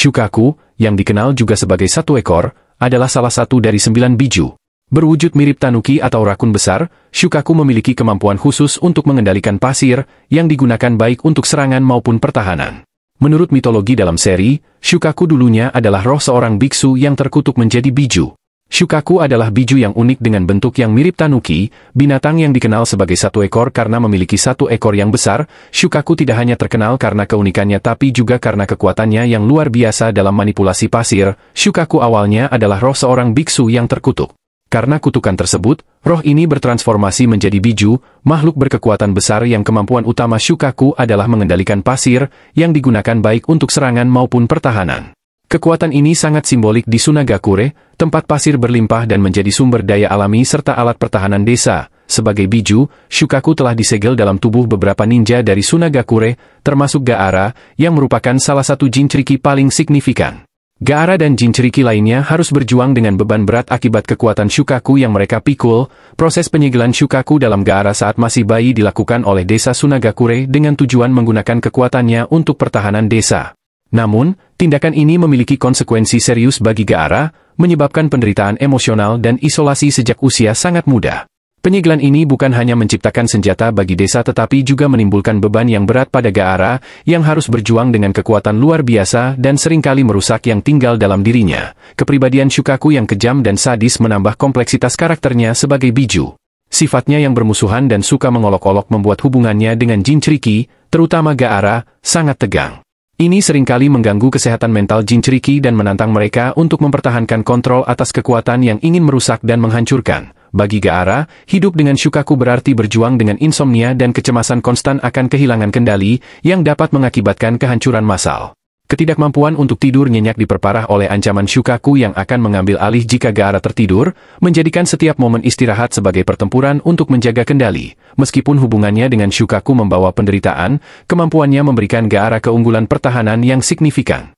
Shukaku, yang dikenal juga sebagai satu ekor, adalah salah satu dari sembilan biju. Berwujud mirip tanuki atau rakun besar, Shukaku memiliki kemampuan khusus untuk mengendalikan pasir, yang digunakan baik untuk serangan maupun pertahanan. Menurut mitologi dalam seri, Shukaku dulunya adalah roh seorang biksu yang terkutuk menjadi biju. Shukaku adalah biju yang unik dengan bentuk yang mirip tanuki, binatang yang dikenal sebagai satu ekor karena memiliki satu ekor yang besar. Shukaku tidak hanya terkenal karena keunikannya tapi juga karena kekuatannya yang luar biasa dalam manipulasi pasir. Shukaku awalnya adalah roh seorang biksu yang terkutuk. Karena kutukan tersebut, roh ini bertransformasi menjadi biju, makhluk berkekuatan besar yang kemampuan utama Shukaku adalah mengendalikan pasir, yang digunakan baik untuk serangan maupun pertahanan. Kekuatan ini sangat simbolik di Sunagakure, tempat pasir berlimpah dan menjadi sumber daya alami serta alat pertahanan desa. Sebagai biju, Shukaku telah disegel dalam tubuh beberapa ninja dari Sunagakure, termasuk Gaara, yang merupakan salah satu jin ceriki paling signifikan. Gaara dan jin ceriki lainnya harus berjuang dengan beban berat akibat kekuatan Shukaku yang mereka pikul. Proses penyegelan Shukaku dalam Gaara saat masih bayi dilakukan oleh desa Sunagakure dengan tujuan menggunakan kekuatannya untuk pertahanan desa. Namun, tindakan ini memiliki konsekuensi serius bagi Gaara, menyebabkan penderitaan emosional dan isolasi sejak usia sangat muda. Penyegelan ini bukan hanya menciptakan senjata bagi desa tetapi juga menimbulkan beban yang berat pada Gaara, yang harus berjuang dengan kekuatan luar biasa dan sering kali merusak yang tinggal dalam dirinya. Kepribadian Shukaku yang kejam dan sadis menambah kompleksitas karakternya sebagai biju. Sifatnya yang bermusuhan dan suka mengolok-olok membuat hubungannya dengan Jin Ceriki, terutama Gaara, sangat tegang. Ini sering kali mengganggu kesehatan mental jin ceriki dan menantang mereka untuk mempertahankan kontrol atas kekuatan yang ingin merusak dan menghancurkan. Bagi Gaara, hidup dengan Shukaku berarti berjuang dengan insomnia dan kecemasan konstan akan kehilangan kendali, yang dapat mengakibatkan kehancuran massal. Ketidakmampuan untuk tidur nyenyak diperparah oleh ancaman Shukaku yang akan mengambil alih jika Gaara tertidur, menjadikan setiap momen istirahat sebagai pertempuran untuk menjaga kendali. Meskipun hubungannya dengan Shukaku membawa penderitaan, kemampuannya memberikan Gaara keunggulan pertahanan yang signifikan.